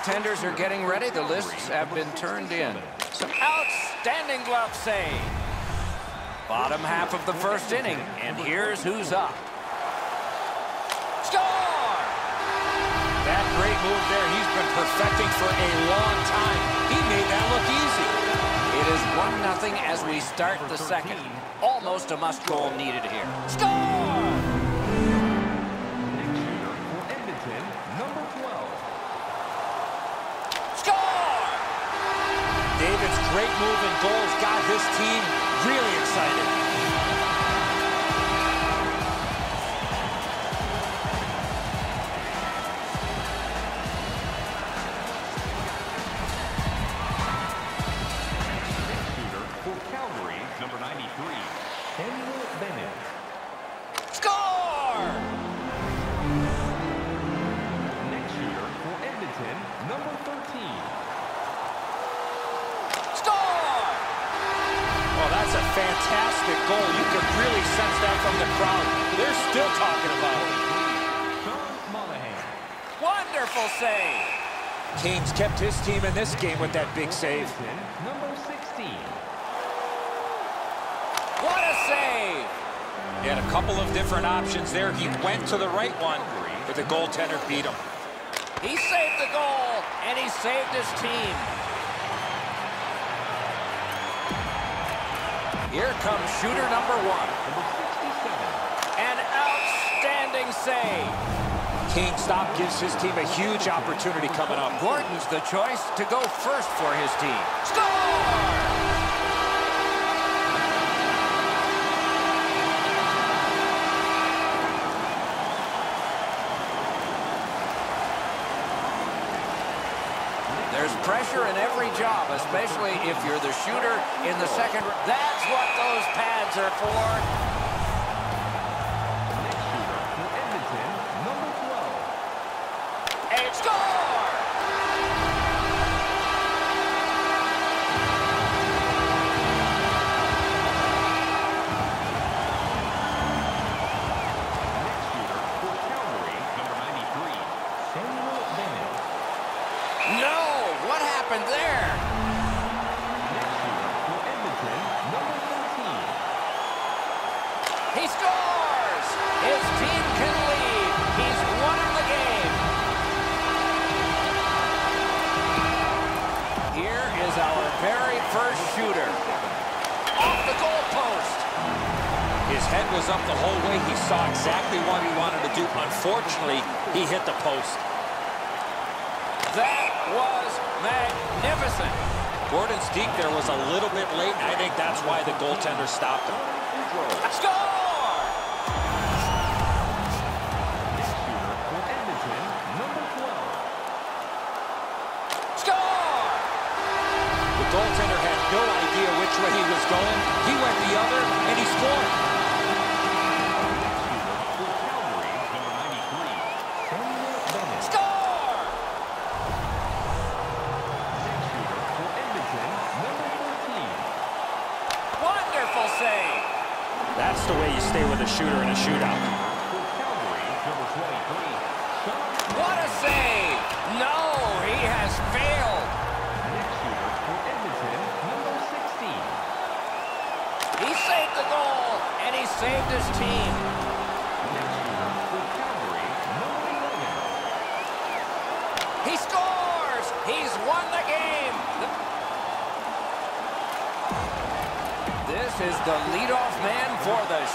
Goaltenders are getting ready. The lists have been turned in. Some outstanding glove save. Bottom half of the first inning, and here's who's up. Score! That great move there, he's been perfecting for a long time. He made that look easy. It is 1-0 as we start the second. Almost a must-goal needed here. Score! Great move and goals got his team really excited. This game with that big save. Number 16, What a save! He had a couple of different options there. He went to the right one, but the goaltender beat him. He saved the goal, and he saved his team. Here comes shooter number one. number 67, An outstanding save. King stop gives his team a huge opportunity coming up. Gordon's the choice to go first for his team. Score! There's pressure in every job, especially if you're the shooter in the second. That's what those pads are for. Stay with a shooter in a shootout.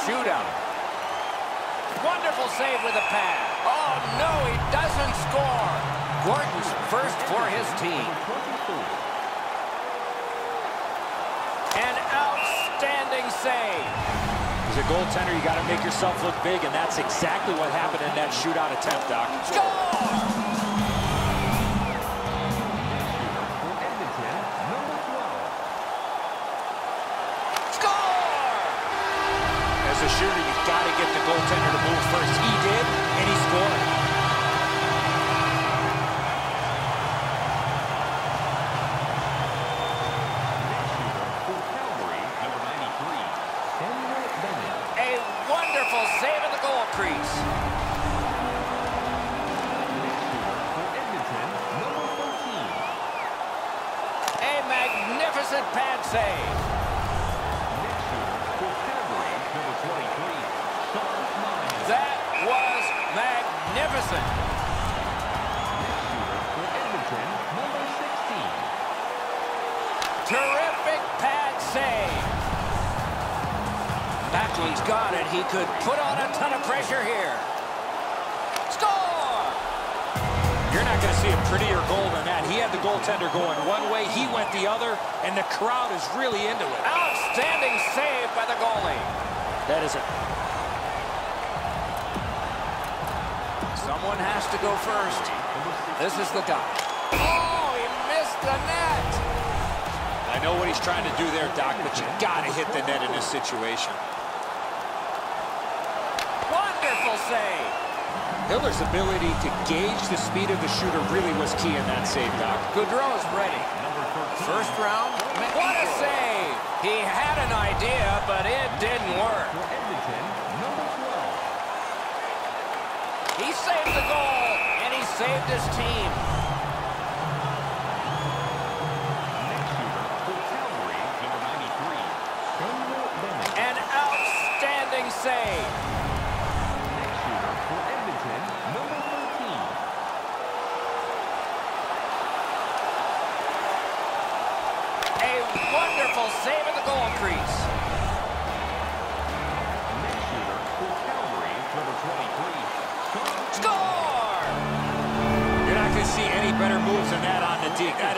Shootout. Wonderful save with a pad. Oh, no, he doesn't score. Gordon's first for his team. 24, An outstanding save. As a goaltender, you got to make yourself look big, and that's exactly what happened in that shootout attempt, Doc. Score! Backlund's got it. He could put on a ton of pressure here. Score! You're not going to see a prettier goal than that. He had the goaltender going one way, he went the other, and the crowd is really into it. Outstanding save by the goalie. That is it. Someone has to go first. This is the guy. Oh, he missed the net. I know what he's trying to do there, Doc, but you got to hit the net in this situation. Wonderful save. Hiller's ability to gauge the speed of the shooter really was key in that save, Doc. Gaudreau's ready. First round. What a save. He had an idea, but it didn't work. Number 12. He saved the goal, and he saved his team.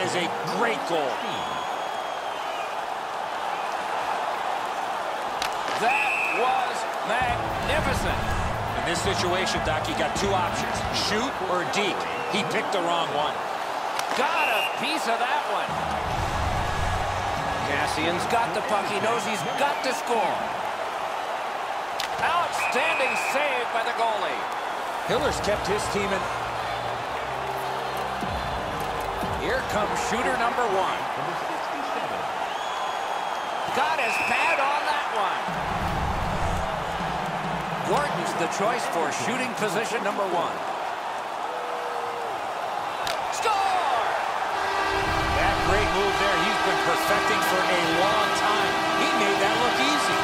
Is a great goal. That was magnificent. In this situation, Doc, you got two options, shoot or deke. He picked the wrong one. Got a piece of that one. Kassian's got the puck. He knows he's got to score. Outstanding save by the goalie. Hiller's kept his team in. Here comes shooter number one. Got his pad on that one. Gordon's the choice for shooting position number one. Score! That great move there, he's been perfecting for a long time. He made that look easy.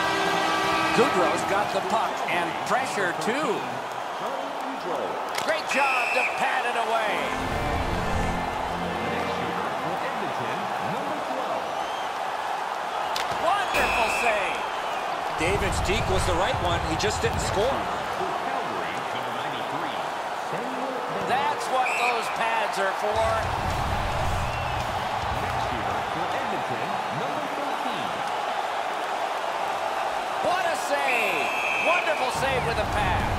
Gaudreau's got the puck and pressure too. David's deke was the right one. He just didn't score. For Calgary, number 93, Samuel Bennett. That's what those pads are for. Next shooter for Edmonton, number 13. What a save. Wonderful save with a pad.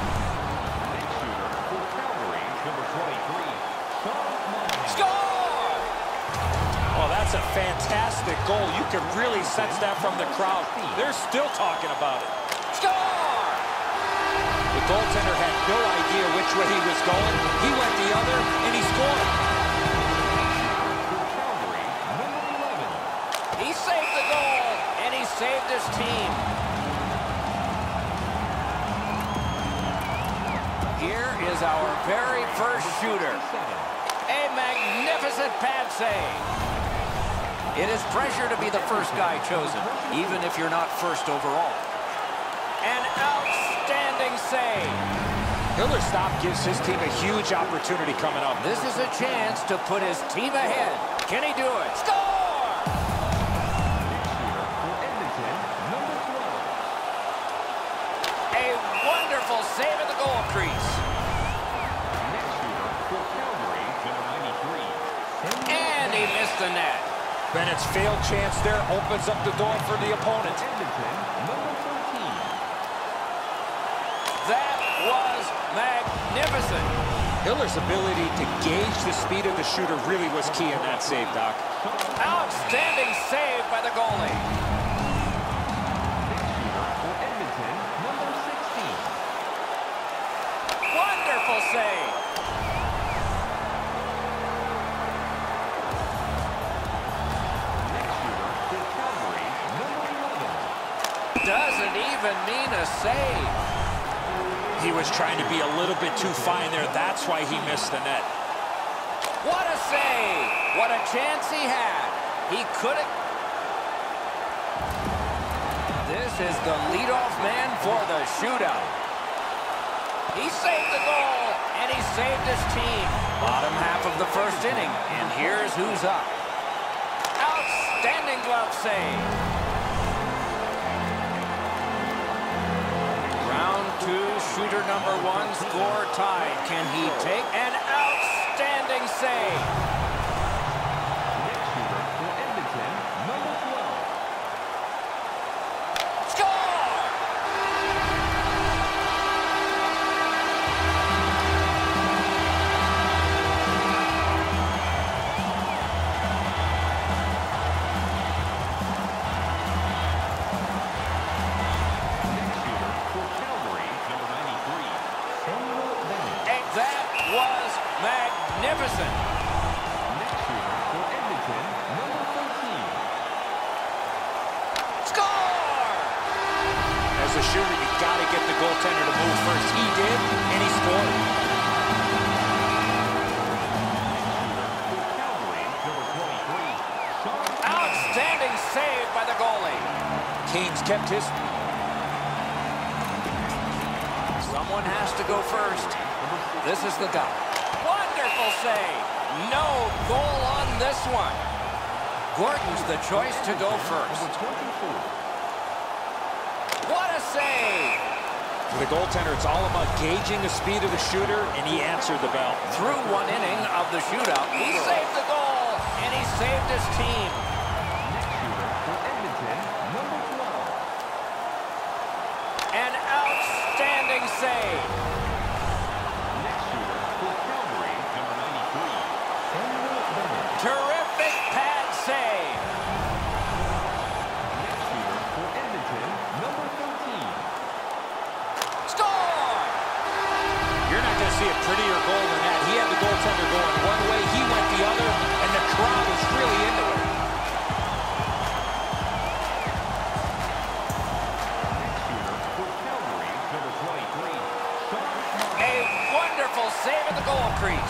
That's a fantastic goal. You can really sense that from the crowd. They're still talking about it. Score! The goaltender had no idea which way he was going. He went the other, and he scored. Calgary, number 11. He saved the goal, and he saved his team. Here is our very first shooter. A magnificent pad save. It is pressure to be the first guy chosen, even if you're not first overall. An outstanding save. Hiller's stop gives his team a huge opportunity coming up. This is a chance to put his team ahead. Can he do it? Score! Shooter for Edmonton, number 12. A wonderful save at the goal crease. Next shooter for Calgary, number 93, And he missed the net. Bennett's failed chance there opens up the door for the opponent. Number 13. That was magnificent. Hiller's ability to gauge the speed of the shooter really was key in that save, Doc. Outstanding save by the goalie. Even mean a save. He was trying to be a little bit too fine there. That's why he missed the net. What a save. What a chance he had. He could have... This is the leadoff man for the shootout. He saved the goal, and he saved his team. Bottom half of the first inning, and here's who's up. Outstanding glove save. Shooter number one, score tied. Can he take an outstanding save? A shooter, you got to get the goaltender to move first. He did, and he scored. For Calgary, number 23. Sean Outstanding save by the goalie. Canes kept his... Someone has to go first. This is the guy. Wonderful save. No goal on this one. Gordon's the choice to go first. number 24. What a save. For the goaltender, it's all about gauging the speed of the shooter, and he answered the bell. Through one inning of the shootout, he saved the goal, and he saved his team. Next shooter for Edmonton, number 12. An outstanding save. Next shooter for Calgary, number 93. Samuel Bennett. Terrific pad save. Next shooter for Edmonton, number 13. Score! See a prettier goal than that. He had the goaltender going one way, he went the other, and the crowd was really into it. Next shooter for Calgary, number 23. Sean Monahan. A wonderful save at the goal crease.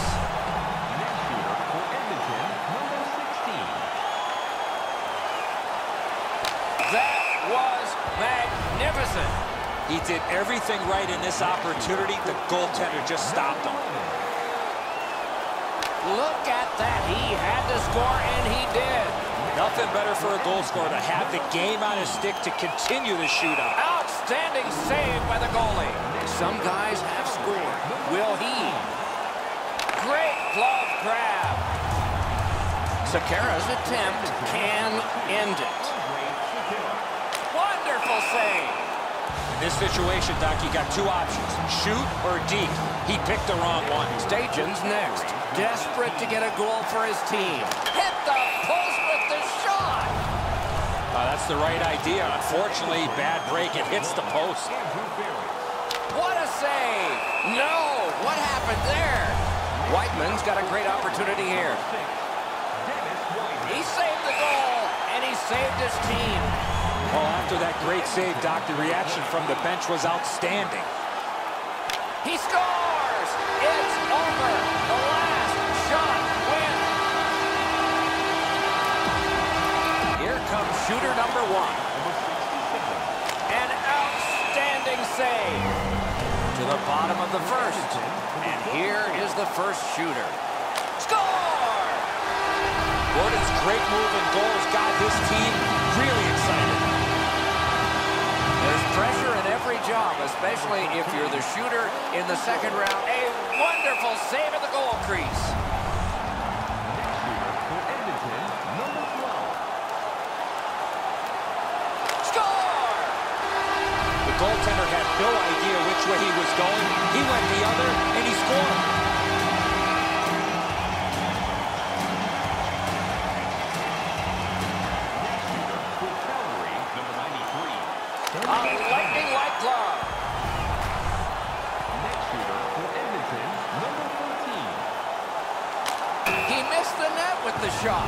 Everything right in this opportunity. The goaltender just stopped him. Look at that. He had to score, and he did. Nothing better for a goal scorer to have the game on his stick to continue the shootout. Outstanding save by the goalie. Some guys have scored. Will he? Great glove grab. Sekera's attempt can end it. Wonderful save. In this situation, Doc, you got two options, shoot or deep. He picked the wrong one. Stajan's next. Desperate to get a goal for his team. Hit the post with the shot. Uh, that's the right idea. Unfortunately, bad break. It hits the post. What a save. No. What happened there? Wideman's got a great opportunity here. Six. Dennis White. He saved the goal, and he saved his team. Well, after that great save, Doc, the reaction from the bench was outstanding. He scores! It's over. The last shot wins. Here comes shooter number one. An outstanding save. To the bottom of the first. And here is the first shooter. Score! Gordon's great move and goals got this team really excited. Pressure in every job, especially if you're the shooter in the second round. A wonderful save at the goal crease. Next shooter for Edmonton, number 12. Score! The goaltender had no idea which way he was going. He went the other, and he scored. Missed the net with the shot.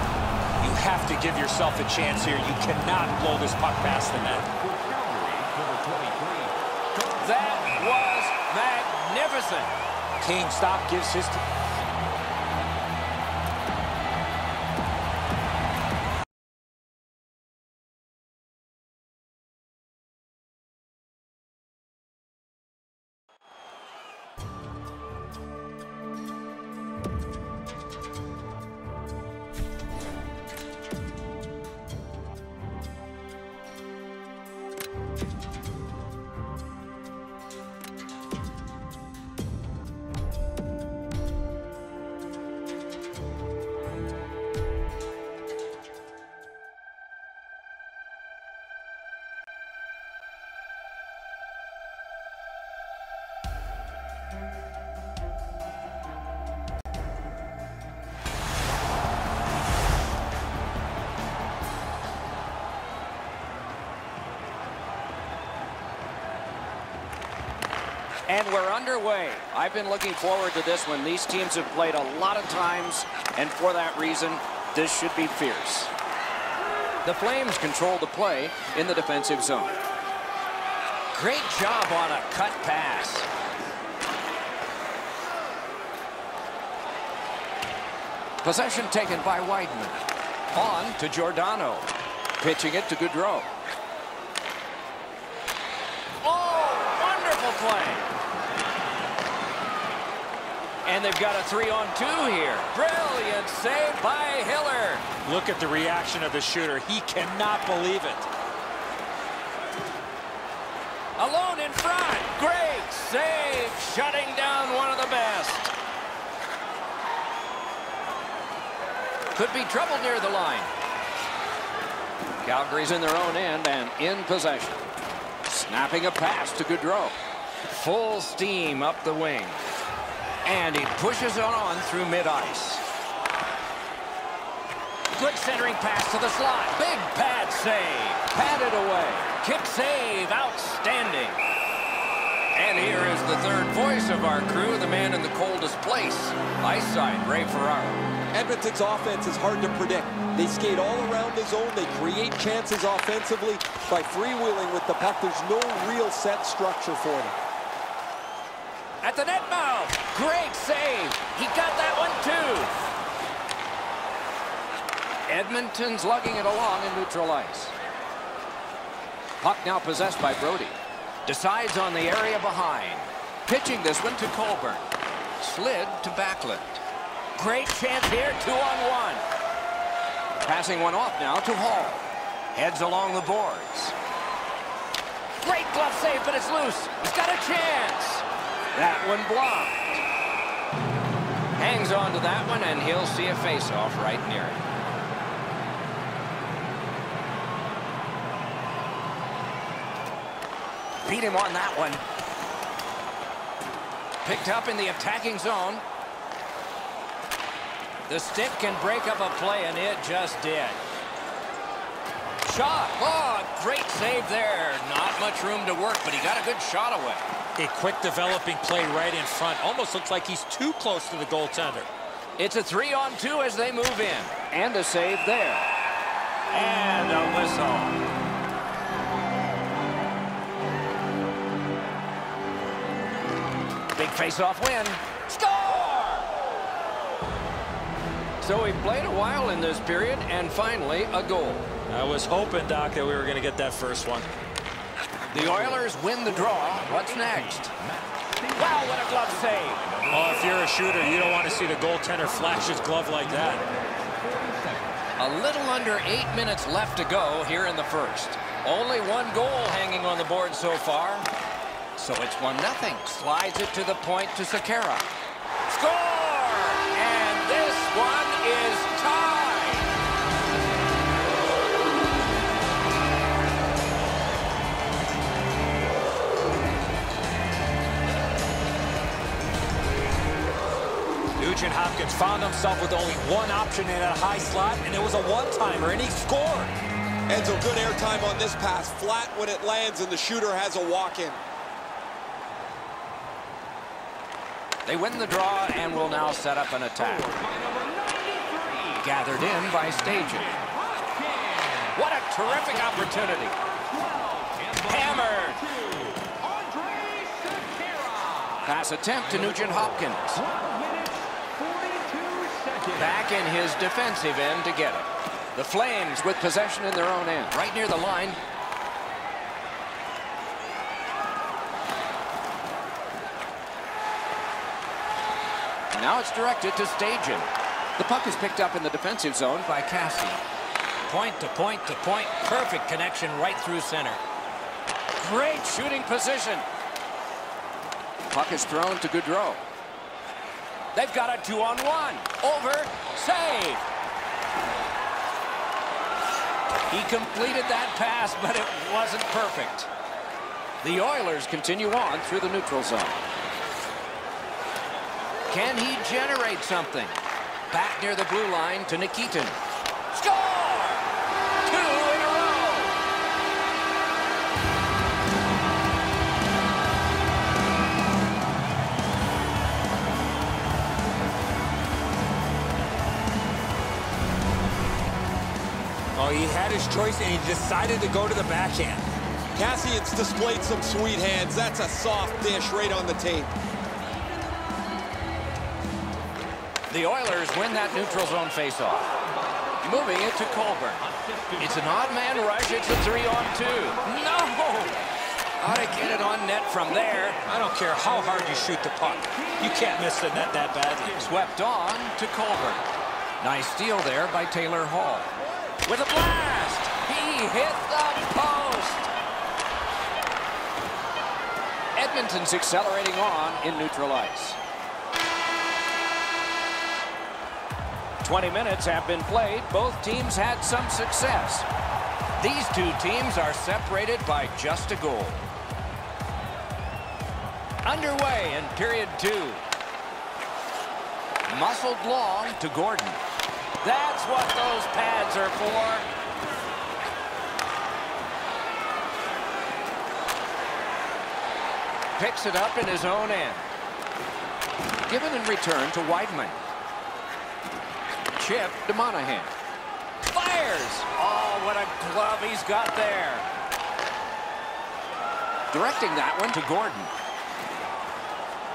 You have to give yourself a chance here. You cannot blow this puck past the net. For Calgary, number 23. That was magnificent. Kane stop gives his been looking forward to this one. These teams have played a lot of times, and for that reason, this should be fierce. The Flames control the play in the defensive zone. Great job on a cut pass. Possession taken by Wideman. On to Giordano. Pitching it to Gaudreau. Oh, wonderful play. And they've got a three-on-two here. Brilliant save by Hiller. Look at the reaction of the shooter. He cannot believe it. Alone in front. Great save. Shutting down one of the best. Could be trouble near the line. Calgary's in their own end and in possession. Snapping a pass to Gaudreau. Full steam up the wing. And he pushes it on through mid-ice. Good centering pass to the slot. Big pad save. Padded away. Kick save. Outstanding. And here is the third voice of our crew, the man in the coldest place. Ice side, Ray Ferraro. Edmonton's offense is hard to predict. They skate all around the zone. They create chances offensively by freewheeling with the puck. There's no real set structure for them. At the net mouth. Great save. He got that one too. Edmonton's lugging it along in neutral ice. Puck now possessed by Brodie. Decides on the area behind. Pitching this one to Colborne. Slid to Backlund. Great chance here, two on one. Passing one off now to Hall. Heads along the boards. Great glove save, but it's loose. He's got a chance. That one blocked. Hangs on to that one, and he'll see a face-off right near it. Beat him on that one. Picked up in the attacking zone. The stick can break up a play, and it just did. Shot. Oh, great save there. Not much room to work, but he got a good shot away. A quick developing play right in front. Almost looks like he's too close to the goaltender. It's a three-on-two as they move in. And a save there. And a whistle. Big face-off win. Score! So we played a while in this period, and finally a goal. I was hoping, Doc, that we were going to get that first one. The Oilers win the draw. What's next? Wow, what a glove save. Oh, if you're a shooter, you don't want to see the goaltender flash his glove like that. A little under eight minutes left to go here in the first. Only one goal hanging on the board so far. So it's one nothing. Slides it to the point to Sekera. Score! Nugent Hopkins found himself with only one option in a high slot, and it was a one-timer, and he scored. Enzo, good airtime on this pass. Flat when it lands, and the shooter has a walk-in. They win the draw and will now set up an attack. Gathered in by Stajan. What a terrific opportunity. Hammered. Pass attempt to Nugent Hopkins. Back in his defensive end to get it. The Flames with possession in their own end. Right near the line. Now it's directed to Stajan. The puck is picked up in the defensive zone by Cassie. Point to point to point. Perfect connection right through center. Great shooting position. Puck is thrown to Gaudreau. They've got a two-on-one. Over. Save. He completed that pass, but it wasn't perfect. The Oilers continue on through the neutral zone. Can he generate something? Back near the blue line to Nikitin. Had his choice, and he decided to go to the backhand. Kassian's displayed some sweet hands. That's a soft dish right on the tape. The Oilers win that neutral zone faceoff. Moving it to Colborne. It's an odd man rush. It's a three on two. No! Ought to get it on net from there. I don't care how hard you shoot the puck. You can't miss the net that badly. Swept on to Colborne. Nice steal there by Taylor Hall. With a blast! Hit the post! Edmonton's accelerating on in neutral ice. 20 minutes have been played. Both teams had some success. These two teams are separated by just a goal. Underway in period two. Muscled long to Gordon. That's what those pads are for. Picks it up in his own end. Given in return to Wideman. Chip to Monahan. Fires! Oh, what a glove he's got there. Directing that one to Gordon.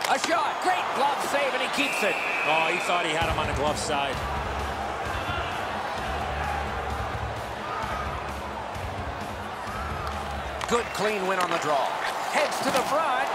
A shot. Great glove save, and he keeps it. Oh, he thought he had him on the glove side. Good clean win on the draw. Heads to the front.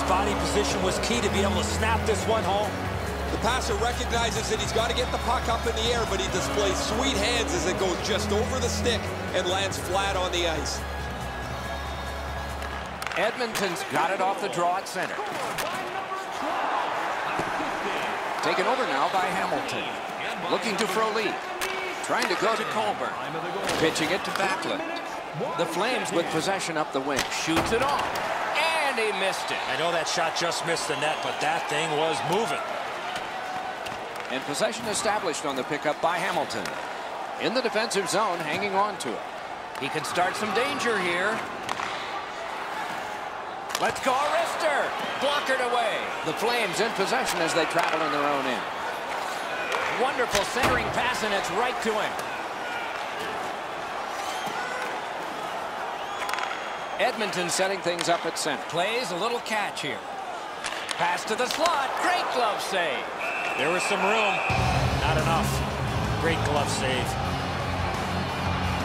David's body position was key to be able to snap this one home. The passer recognizes that he's got to get the puck up in the air, but he displays sweet hands as it goes just over the stick and lands flat on the ice. Edmonton's got it off the draw at center. Taken over now by Hamilton. Looking to Frolik. Trying to go to Colborne. Pitching it to Backlund. The Flames with possession up the wing. Shoots it off. And he missed it. I know that shot just missed the net, but that thing was moving. And possession established on the pickup by Hamilton. In the defensive zone, hanging on to it. He can start some danger here. Let's go, Rister. Blockered away. The Flames in possession as they travel in their own end. Wonderful centering pass, and it's right to him. Edmonton setting things up at center. Plays a little catch here. Pass to the slot. Great glove save. There was some room. Not enough. Great glove save.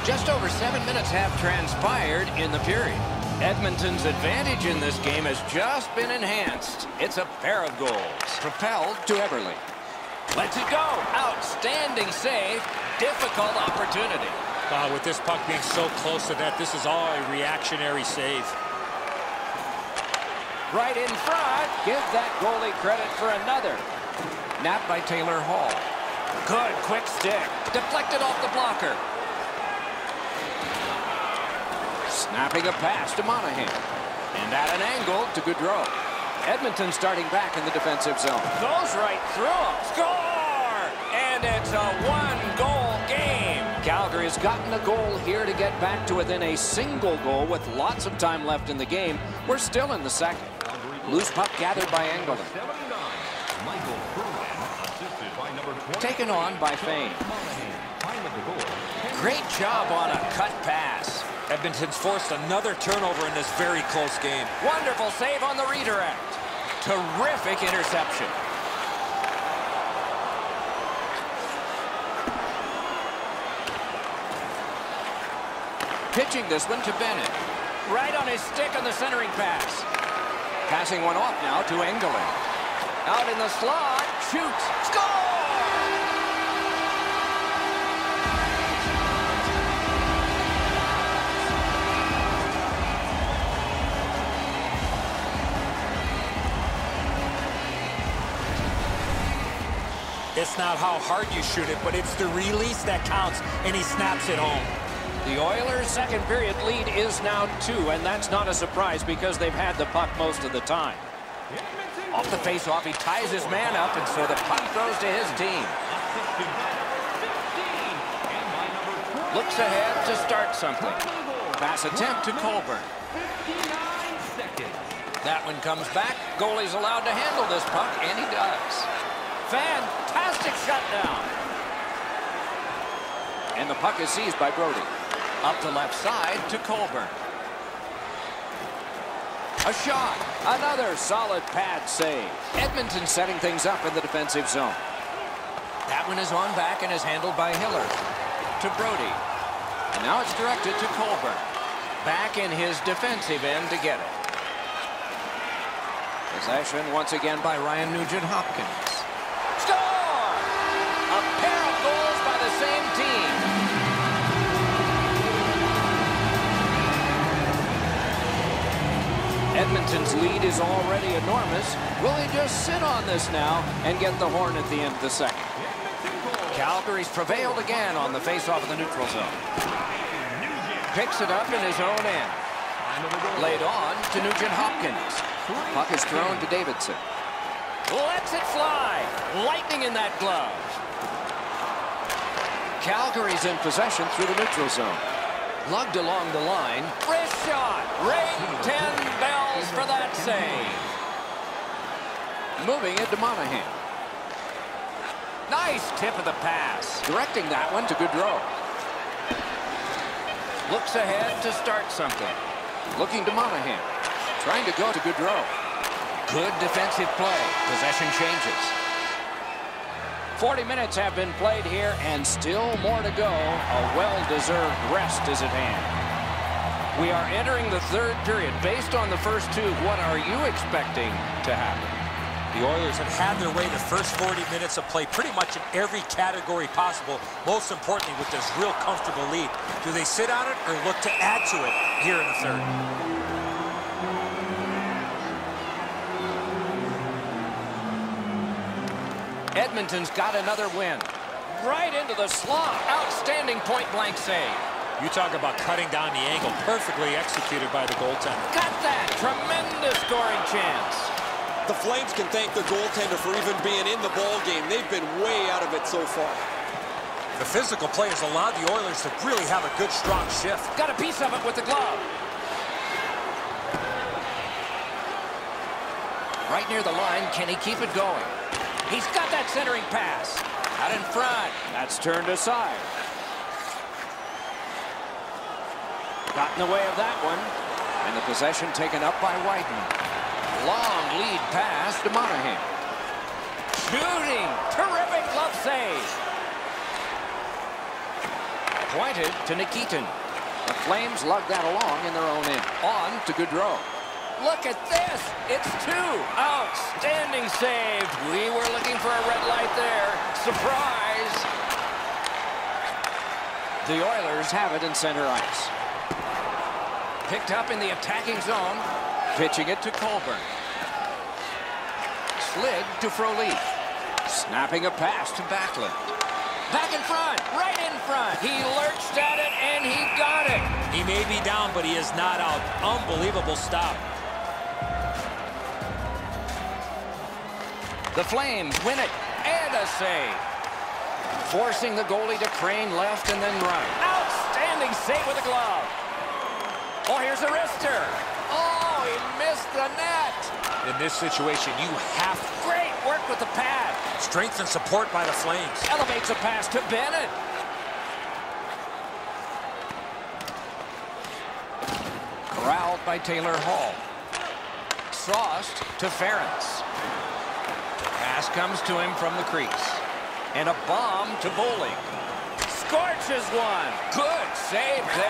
Just over seven minutes have transpired in the period. Edmonton's advantage in this game has just been enhanced. It's a pair of goals. Propelled to Everly. Lets it go. Outstanding save. Difficult opportunity. Uh, with this puck being so close to that, this is all a reactionary save. Right in front. Give that goalie credit for another. Napped by Taylor Hall. Good quick stick. Deflected off the blocker. Snapping a pass to Monahan. And at an angle to Gaudreau. Edmonton starting back in the defensive zone. Goes right through him. Score! And it's a game. Calgary's gotten a goal here to get back to within a single goal with lots of time left in the game. We're still in the second. Loose puck gathered by Engelland. 79. Michael Berwin, assisted by number 20. Taken on by Fane. Time of the goal. Great job on a cut pass. Edmonton's forced another turnover in this very close game. Wonderful save on the redirect. Terrific interception. Pitching this one to Bennett. Right on his stick on the centering pass. Passing one off now to Engelland. Out in the slot. Shoots. Score! It's not how hard you shoot it, but it's the release that counts, and he snaps it home. The Oilers' second period lead is now two, and that's not a surprise because they've had the puck most of the time. Off the faceoff, he ties his man up, and so the puck goes to his team. Assisted by 15. And by number Looks ahead to start something. Pass attempt to Colborne. 59. That one comes back. Goalie's allowed to handle this puck, and he does. Fantastic shutdown. And the puck is seized by Brodie. Up the left side to Colborne. A shot. Another solid pad save. Edmonton setting things up in the defensive zone. That one is on back and is handled by Hiller. To Brodie. And now it's directed to Colborne. Back in his defensive end to get it. Possession once again by Ryan Nugent-Hopkins. Edmonton's lead is already enormous. Will he just sit on this now and get the horn at the end of the second? Calgary's prevailed again on the faceoff of the neutral zone. Picks it up in his own end. Laid on to Nugent-Hopkins. Puck is thrown to Davidson. Lets it fly. Lightning in that glove. Calgary's in possession through the neutral zone. Lugged along the line. Wrist shot. Ring 10 for that save. Moving it to Monahan. Nice tip of the pass. Directing that one to Gaudreau. Looks ahead to start something. Looking to Monahan. Trying to go to Gaudreau. Good defensive play. Possession changes. 40 minutes have been played here and still more to go. A well-deserved rest is at hand. We are entering the third period. Based on the first two, what are you expecting to happen? The Oilers have had their way the first 40 minutes of play pretty much in every category possible. Most importantly, with this real comfortable lead. Do they sit on it or look to add to it here in the third? Edmonton's got another win. Right into the slot. Outstanding point-blank save. You talk about cutting down the angle. Perfectly executed by the goaltender. Got that. Tremendous scoring chance. The Flames can thank their goaltender for even being in the ball game. They've been way out of it so far. The physical play has allowed the Oilers to really have a good, strong shift. Got a piece of it with the glove. Right near the line, can he keep it going? He's got that centering pass. Out in front. That's turned aside. Got in the way of that one. And the possession taken up by Whiten. Long lead pass to Monahan. Shooting. Terrific glove save. Pointed to Nikitin. The Flames lug that along in their own end. On to Gaudreau. Look at this. It's two. Outstanding save. We were looking for a red light there. Surprise. The Oilers have it in center ice. Picked up in the attacking zone. Pitching it to Colborne. Slid to Frolik. Snapping a pass to Backlund. Back in front, right in front. He lurched at it, and he got it. He may be down, but he is not out. Unbelievable stop. The Flames win it, and a save. Forcing the goalie to crane left and then right. Outstanding save with a glove. Oh, here's a wrister. Oh, he missed the net. In this situation, you have Great work with the pad. strength and support by the Flames. Elevates a pass to Bennett. Corralled by Taylor Hall. Sauced to Ference. Pass comes to him from the crease. And a bomb to Bowling. Scorches one. Good save there.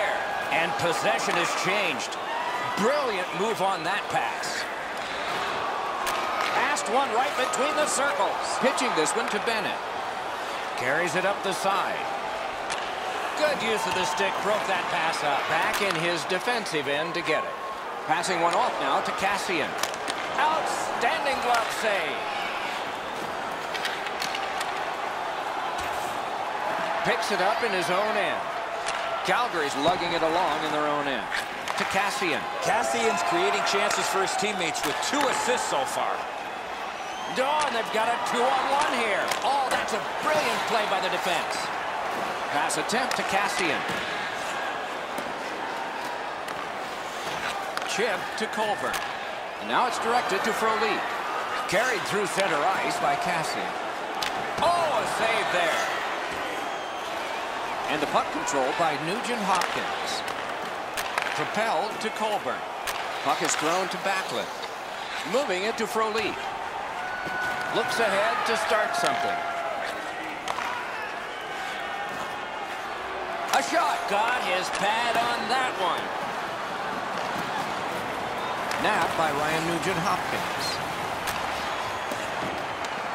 And possession has changed. Brilliant move on that pass. Passed one right between the circles. Pitching this one to Bennett. Carries it up the side. Good use of the stick. Broke that pass up. Back in his defensive end to get it. Passing one off now to Kassian. Outstanding glove save. Picks it up in his own end. Calgary's lugging it along in their own end. To Kassian. Kassian's creating chances for his teammates with two assists so far. Dawn, they've got a two-on-one here. Oh, that's a brilliant play by the defense. Pass attempt to Kassian. Chip to Colborne. And now it's directed to Frolik. Carried through center ice by Kassian. Oh, a save there. And the puck controlled by Nugent Hopkins. Propelled to Colborne. Puck is thrown to Backlund. Moving it to Frolik. Looks ahead to start something. A shot. Got his pad on that one. Napped by Ryan Nugent-Hopkins.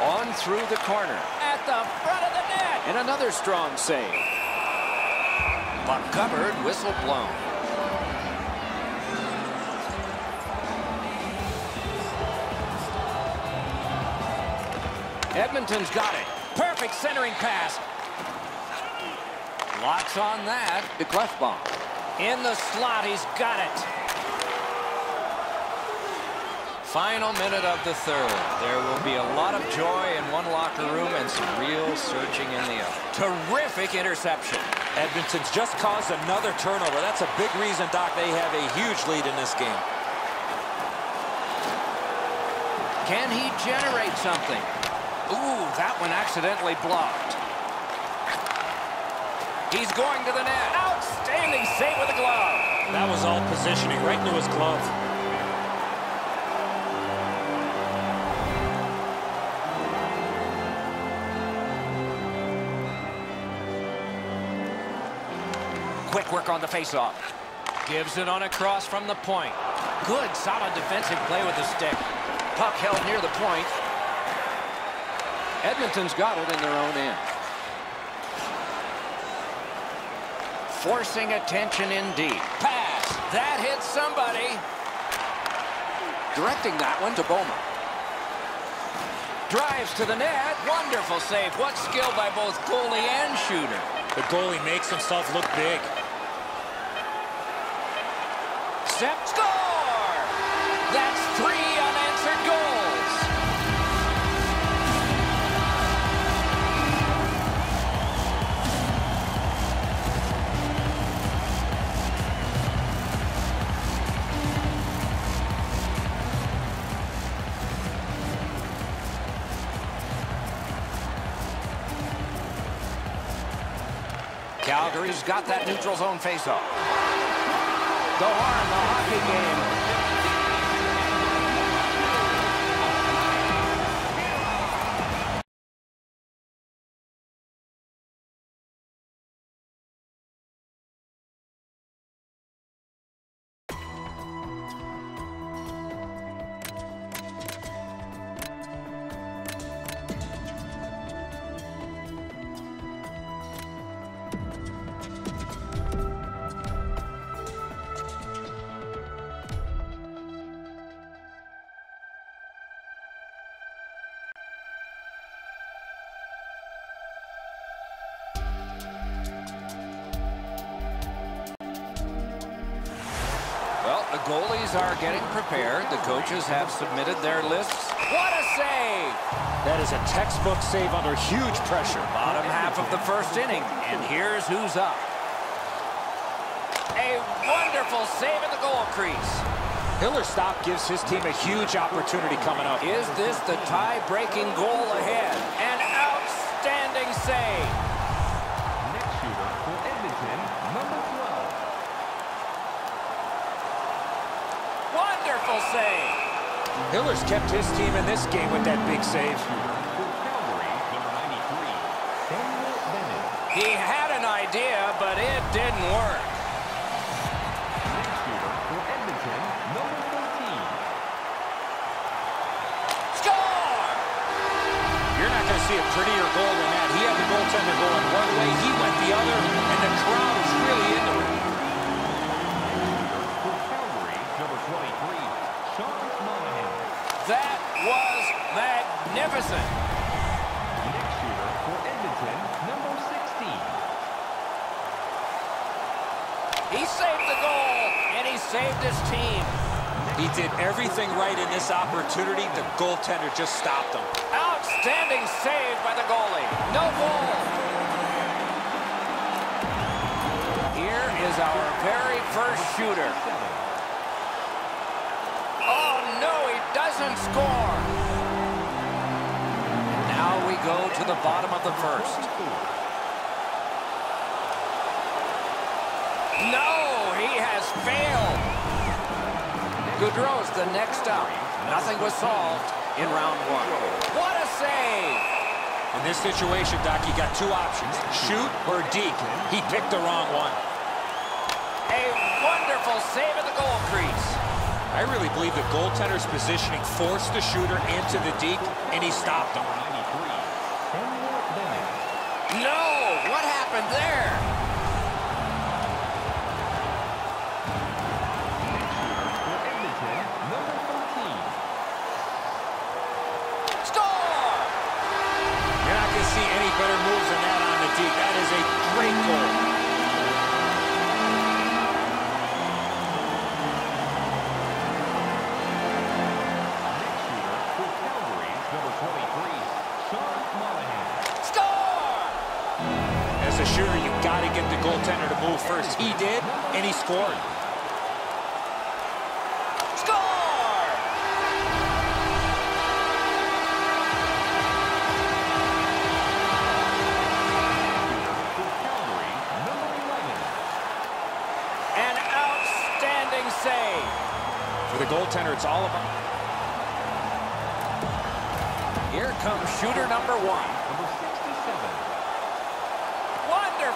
On through the corner. At the front of the net. And another strong save. Covered, whistle blown. Edmonton's got it. Perfect centering pass. Locks on that. The Klefbom In the slot, he's got it. Final minute of the third. There will be a lot of joy in one locker room and some real searching in the other. Terrific interception. Edmonton's just caused another turnover. That's a big reason, Doc, they have a huge lead in this game. Can he generate something? Ooh, that one accidentally blocked. He's going to the net. Outstanding save with the glove. That was all positioning right into his glove. Quick work on the faceoff. Gives it on a cross from the point. Good, solid defensive play with the stick. Puck held near the point. Edmonton's got it in their own end. Forcing attention indeed. Pass. That hits somebody. Directing that one to Bouma. Drives to the net. Wonderful save. What skill by both goalie and shooter. The goalie makes himself look big. Step score! That's three unanswered goals. Calgary's got that neutral zone faceoff. Horn, the hockey game. Getting prepared. The coaches have submitted their lists. What a save! That is a textbook save under huge pressure. Bottom half of the first inning, and here's who's up. A wonderful save in the goal crease. Hiller stop gives his team a huge opportunity coming up. Is this the tie-breaking goal ahead? An outstanding save. Next shooter for Edmonton, number 12. Wonderful save. Hiller's kept his team in this game with that big save. For Calgary, number 93, He had an idea, but it didn't work. Next shooter for Edmonton, number 14. Score! You're not going to see a prettier goal than that. He had the goaltender going one way, he went the other, and the crowd was really magnificent. Nick Shooter for Edmonton, number 16. He saved the goal, and he saved his team. He did everything right in this opportunity. The goaltender just stopped him. Outstanding save by the goalie. No goal. Here is our very first shooter. Oh, no, he doesn't score. Now we go to the bottom of the first. No, he has failed. Gaudreau's the next up. Nothing was solved in round one. What a save! In this situation, Doc, you got two options, shoot or deke. He picked the wrong one. A wonderful save at the goal crease. I really believe the goaltender's positioning forced the shooter into the deep, and he stopped him. No, what happened there? Better moves than that on the deke. That is a great goal. As a shooter, you got to get the goaltender to move first. He did, and he scored. Score! An outstanding save. For the goaltender, it's all about... Here comes shooter number one.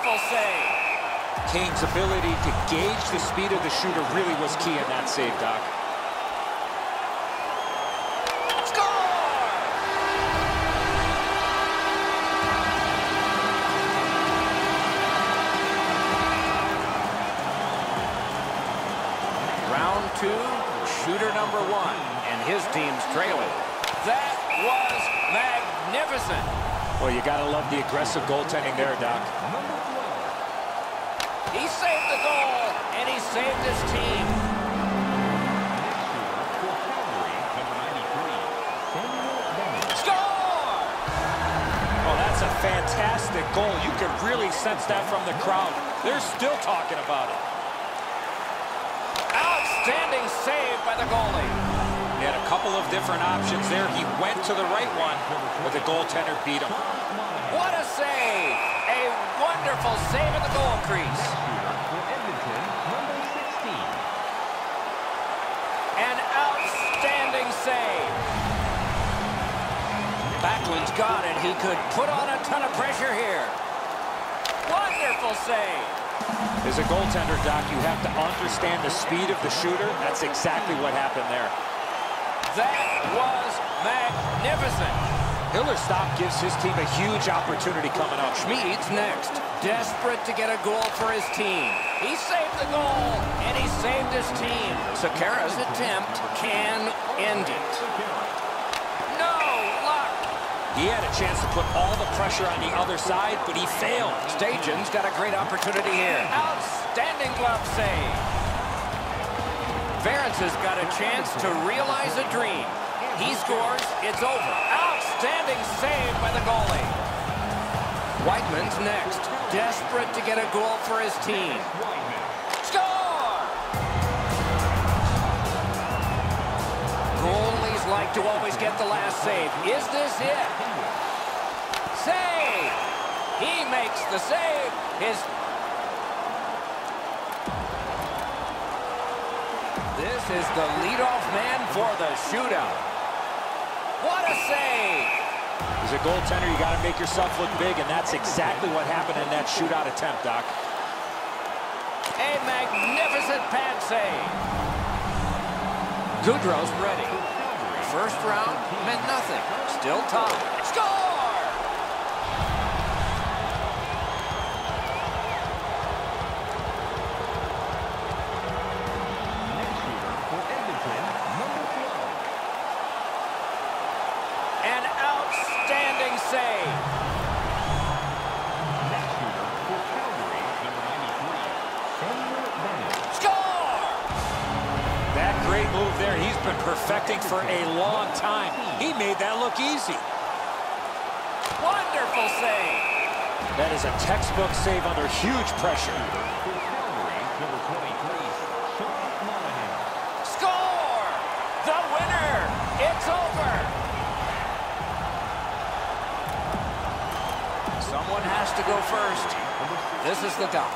Wonderful save. Kane's ability to gauge the speed of the shooter really was key in that save, Doc. Score! Round two, shooter number one, and his team's trailing. That was magnificent. Well, you got to love the aggressive goaltending there, Doc. He saved the goal, and he saved his team. Score! Oh, that's a fantastic goal. You can really sense that from the crowd. They're still talking about it. Outstanding save by the goalie. He had a couple of different options there. He went to the right one, but the goaltender beat him. Save! A wonderful save at the goal crease. Edmonton number 16. An outstanding save. Backlund's got it. He could put on a ton of pressure here. Wonderful save. As a goaltender, Doc, you have to understand the speed of the shooter. That's exactly what happened there. That was magnificent. Hiller's stop gives his team a huge opportunity coming up. Schmid's next. Desperate to get a goal for his team. He saved the goal, and he saved his team. Sekera's attempt can end it. No luck. He had a chance to put all the pressure on the other side, but he failed. Stajan's got a great opportunity here. Outstanding glove save. Ference has got a chance to realize a dream. He scores, it's over. Outstanding save by the goalie. Wideman's next. Desperate to get a goal for his team. Score! Goalies like to always get the last save. Is this it? Save! He makes the save. His This is the leadoff man for the shootout. What a save! As a goaltender, you got to make yourself look big, and that's exactly what happened in that shootout attempt, Doc. A magnificent pad save. Gaudreau's ready. First round meant nothing. Still tied. Score! Textbook save under huge pressure. number 23, Sean Monahan. Score! The winner! It's over! Someone has to go first. This is the dot.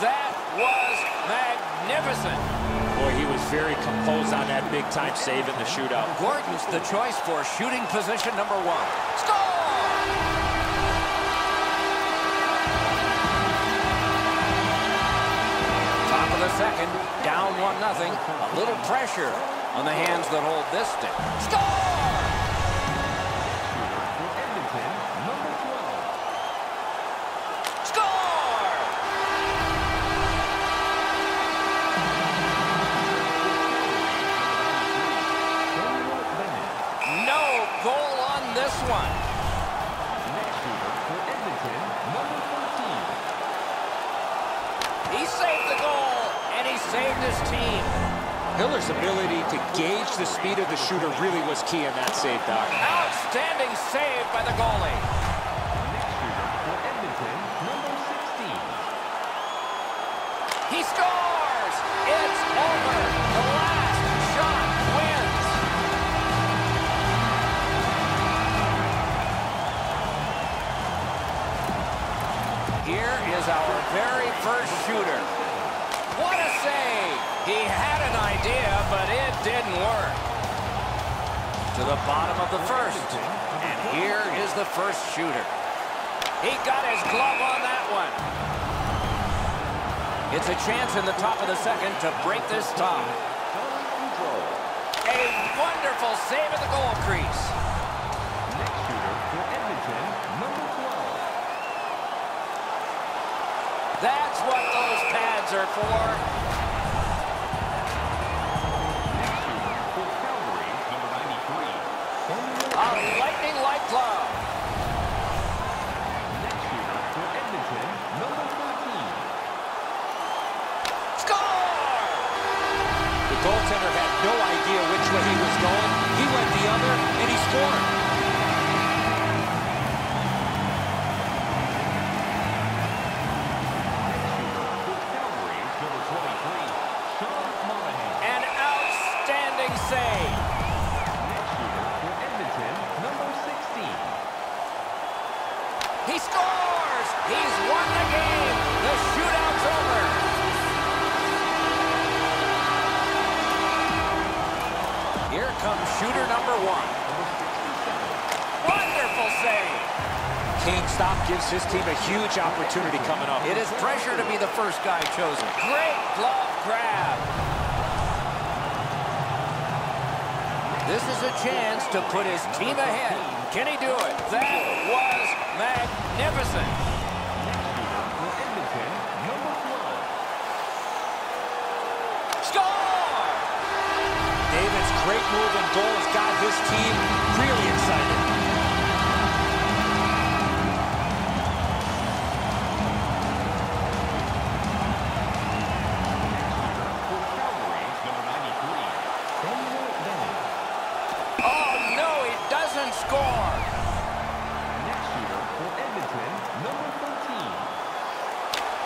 That was magnificent. Boy, he was very composed on that big-time save in the shootout. Gordon's the choice for shooting position number one. Score! Second, down one nothing. A little pressure on the hands that hold this stick. Score! The speed of the shooter really was key in that save, Doc. Outstanding save by the goalie. Next shooter for Edmonton, number 16. He scores! It's over. The last shot wins. Here is our very first shooter. What a save! He had an idea, but it didn't work. To the bottom of the first. And here is the first shooter. He got his glove on that one. It's a chance in the top of the second to break this tie. A wonderful save at the goal crease. Next shooter for Edmonton, number 12. That's what those pads are for. And his team a huge opportunity coming up. It is pressure to be the first guy chosen. Great glove grab. This is a chance to put his team ahead. Can he do it? That was magnificent. For Edmonton, number 12. Score! David's great move and goal has got his team really excited.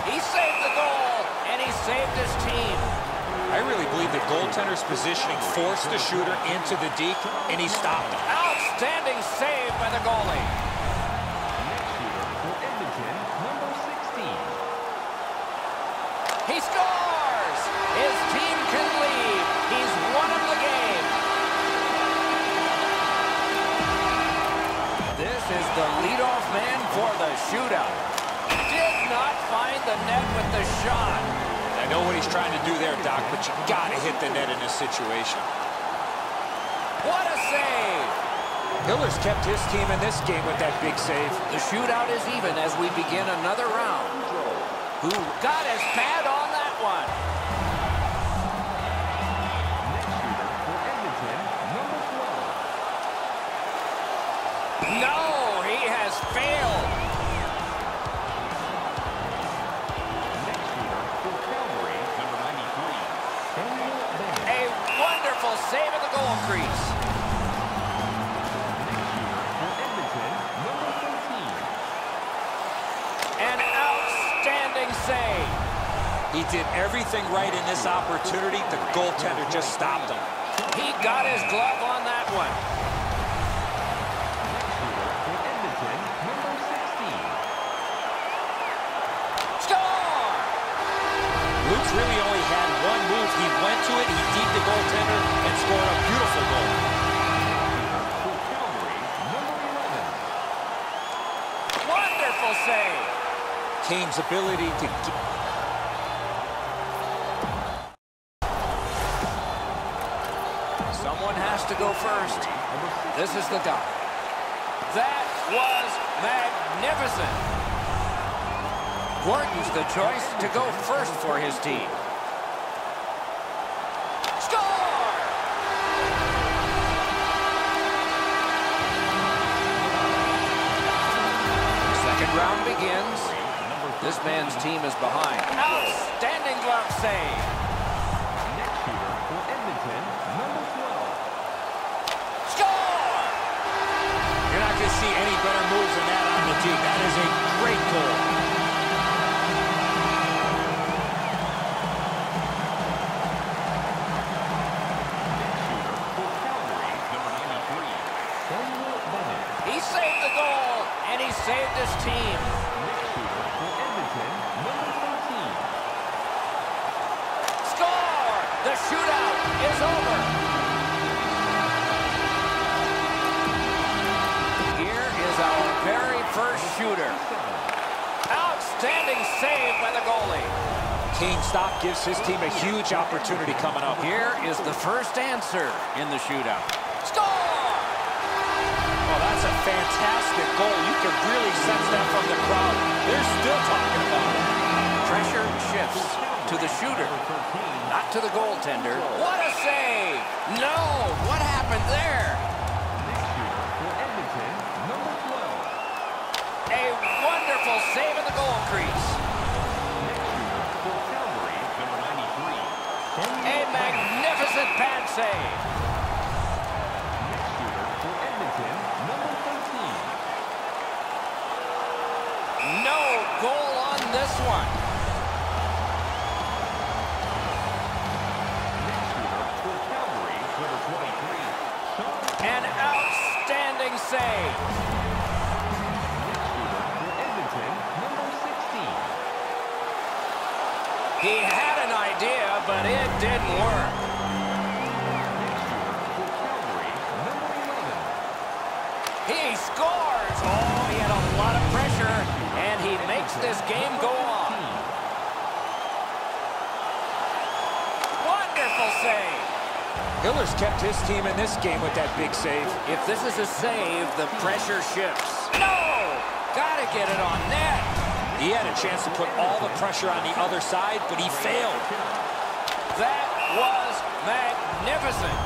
He saved the goal, and he saved his team. I really believe the goaltender's positioning forced the shooter into the deke, and he stopped him. Outstanding save by the goalie. Next shooter for Edmonton, number 16. He scores! His team can leave. He's won him the game. This is the leadoff man for the shootout. Did not find the net with the shot. I know what he's trying to do there, Doc, but you got to hit the net in this situation. What a save! Hiller's kept his team in this game with that big save. The shootout is even as we begin another round. Who got his pad on that one? Next shooter for Edmonton, number 12. No, he has failed. Goal crease. Next shooter for Edmonton, number 13. An outstanding save. He did everything right in this opportunity. The goaltender just stopped him. He got his glove on that one. He went to it, he deep the goaltender, and scored a beautiful goal. For Calgary, number 11. Wonderful save. Kane's ability to get... Someone has to go first. This is the guy. That was magnificent. Gordon's the choice to go first for his team. This man's team is behind. Outstanding glove save. Next shooter for Edmonton, number 12. Score! You're not going to see any better moves than that on the deep. That is a great goal. Kane stop gives his team a huge opportunity coming up. Here is the first answer in the shootout. Score! Well, that's a fantastic goal. You can really sense that from the crowd. They're still talking about it. Pressure shifts to the shooter, not to the goaltender. What a save! No! What happened there? Next shooter for Edmonton, number 12. A wonderful save in the goal crease. Magnificent pad save. Next shooter for Edmonton, number 13. No goal on this one. Next shooter for Calgary, number 23. An outstanding save. Next shooter for Edmonton, number 16. He had an idea, but it didn't work. This game go on. Wonderful save. Hiller's kept his team in this game with that big save. If this is a save, the pressure shifts. No! Gotta get it on net. He had a chance to put all the pressure on the other side, but he failed. That was magnificent.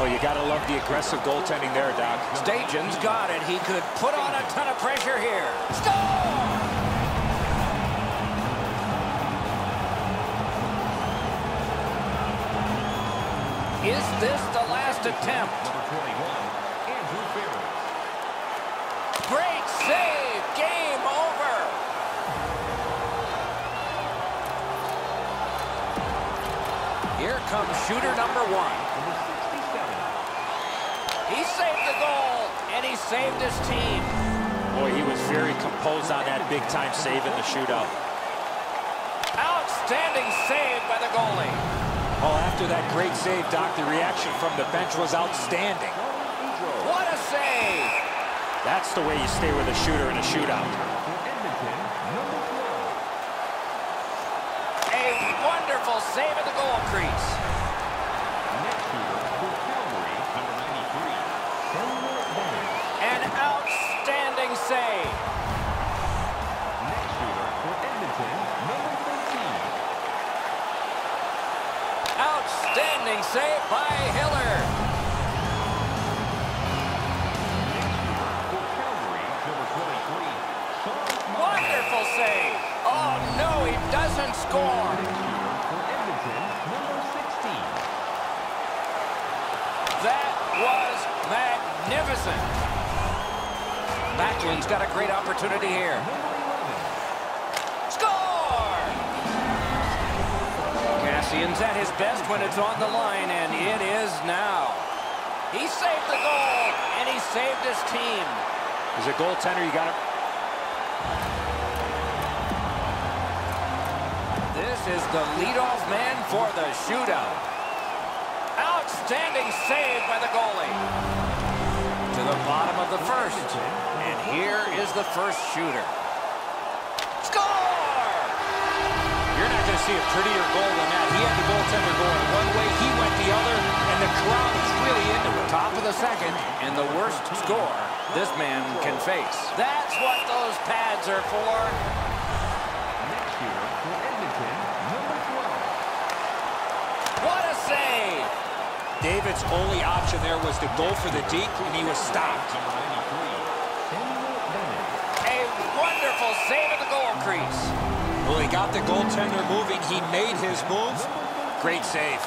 Oh, you got to love the aggressive goaltending there, Doc. Stajan's got it. He could put on a ton of pressure here. Score! Is this the last attempt? Number 21, Andrew Ference. Great save. Game over. Here comes shooter number one. Number 67. He saved the goal, and he saved his team. Boy, he was very composed on that big-time save in the shootout. Outstanding save by the goalie. Oh, after that great save, Doc, the reaction from the bench was outstanding. What a save! That's the way you stay with a shooter in a shootout. For Edmonton, number 12. A wonderful save at the goal crease. Opportunity here. Score! Champions at his best when it's on the line, and it is now. He saved the goal, and he saved his team. As a goaltender, you got to... This is the leadoff man for the shootout. Outstanding save by the goalie. The bottom of the first. And here is the first shooter. Score! You're not going to see a prettier goal than that. He had the goaltender going one way, he went the other, and the crowd is really into it. Top of the second, and the worst score this man can face. That's what those pads are for. Next shooter for Edmonton, number 12. What a save! David's only option there was to go for the deep, and he was stopped. Number 93, Samuel Bennett. A wonderful save at the goal crease. Well, he got the goaltender moving. He made his move. Great save.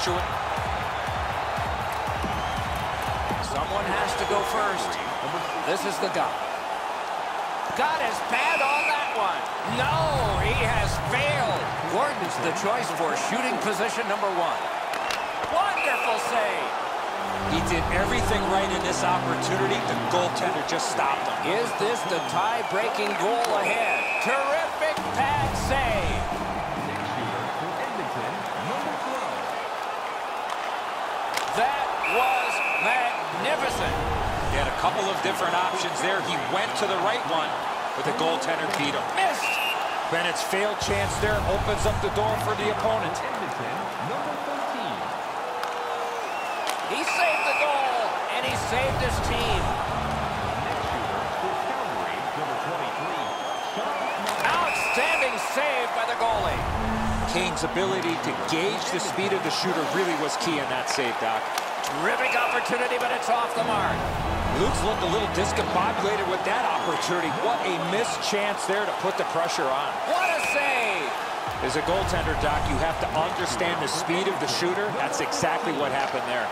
Someone has to go first. This is the guy. Got his pad on that one. No, he has failed. Gordon's the choice for shooting position number one. Wonderful save. he did everything right in this opportunity. The goaltender just stopped him. Is this the tie-breaking goal ahead? Terrific He had a couple of different options there. He went to the right one, but the goaltender beat him. Missed. Bennett's failed chance there opens up the door for the opponent. Number 13. He saved the goal, and he saved his team. Next shooter for Calgary, number 23, Sean Monahan. Outstanding save by the goalie. Kane's ability to gauge the speed of the shooter really was key in that save, Doc. Terrific opportunity, but it's off the mark. Luke's looked a little discombobulated with that opportunity. What a missed chance there to put the pressure on. What a save. As a goaltender, Doc, you have to understand the speed of the shooter. That's exactly what happened there.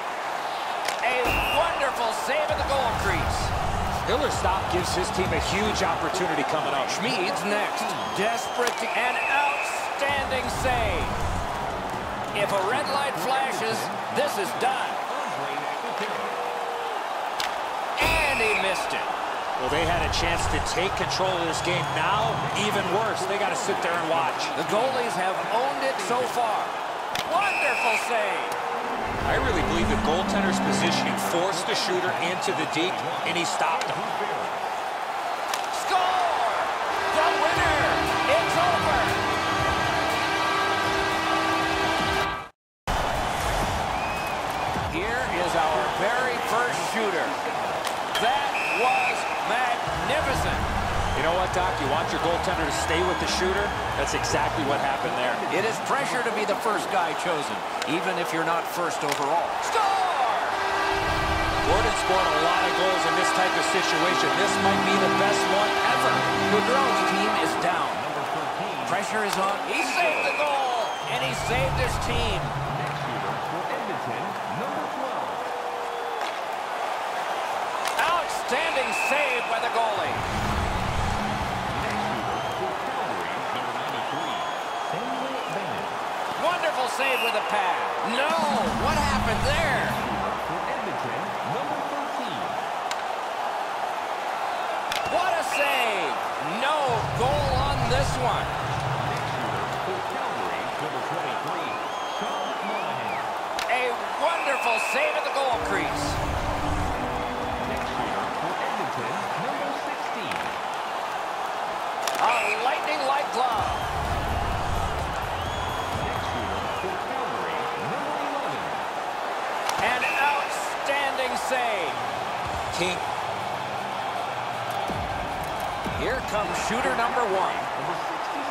A wonderful save at the goal crease. Hiller's stop gives his team a huge opportunity coming up. Schmid's next. Desperate to... An outstanding save. If a red light flashes, this is done. And he missed it. Well, they had a chance to take control of this game. Now, even worse, they got to sit there and watch. The goalies have owned it so far. Wonderful save. I really believe the goaltender's positioning forced the shooter into the deep, and he stopped him. Stay with the shooter? That's exactly what happened there. It is pressure to be the first guy chosen, even if you're not first overall. Score! Gordon scored a lot of goals in this type of situation. This might be the best one ever. Gaudreau's team is down. Number 13, Pressure is on. He saved the goal, and he saved his team. next shooter for Edmonton, number 12. Outstanding save by the goalie. Next shooter for Calgary, number 93, Samuel Bennett. Wonderful save with a pad. No! What happened there? Edmonton, number 13. What a save! No goal on this one. Next shooter for Calgary, number 23, Sean Monahan. A wonderful save King, Here comes shooter number one. Number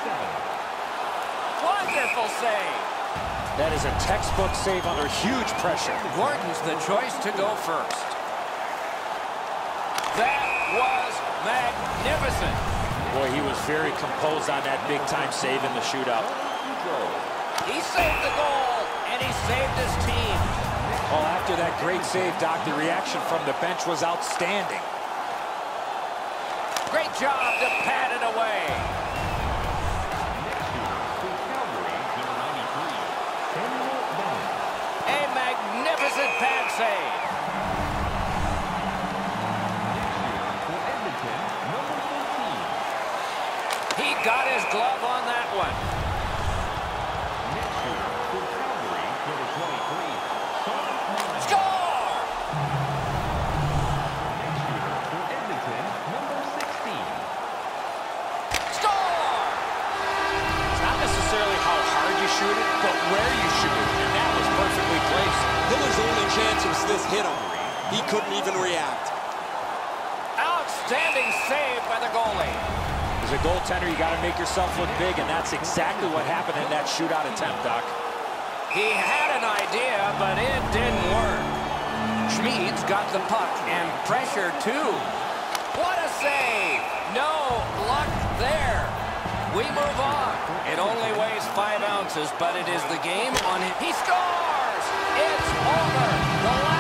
16, Wonderful save. That is a textbook save under huge pressure. Gordon's the choice to go first. That was magnificent. Boy, he was very composed on that big-time save in the shootout. He saved the goal, and he saved his team. Well, after that great save, Doc, the reaction from the bench was outstanding. Great job to pat it away. Chance was this hit him. He couldn't even react. Outstanding save by the goalie. As a goaltender, you got to make yourself look big, and that's exactly what happened in that shootout attempt, Doc. He had an idea, but it didn't work. Schmid's got the puck and pressure too. What a save! No luck there. We move on. It only weighs five ounces, but it is the game on him. He scores! It's over. The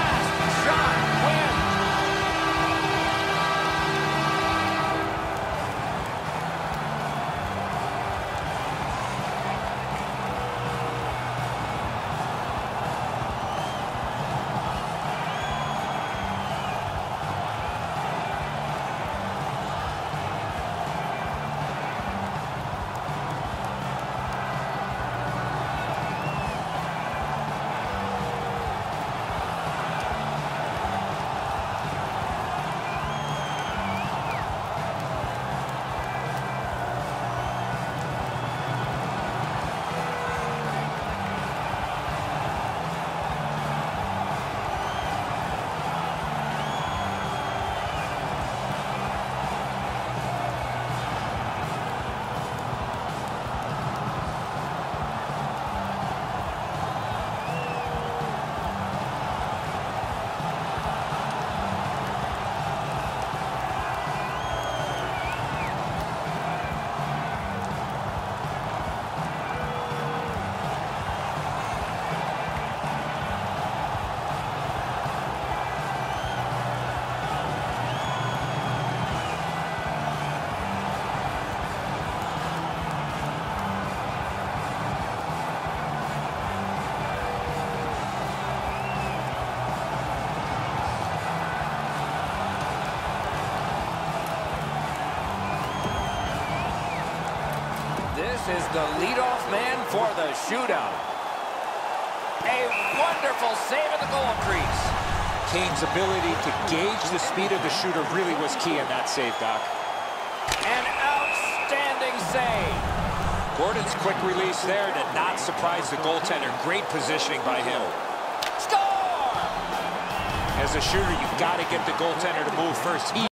is the leadoff man for the shootout. A wonderful save in the goal crease. Kane's ability to gauge the speed of the shooter really was key in that save, Doc. An outstanding save. Gordon's quick release there did not surprise the goaltender. Great positioning by him. Score! As a shooter, you've got to get the goaltender to move first. He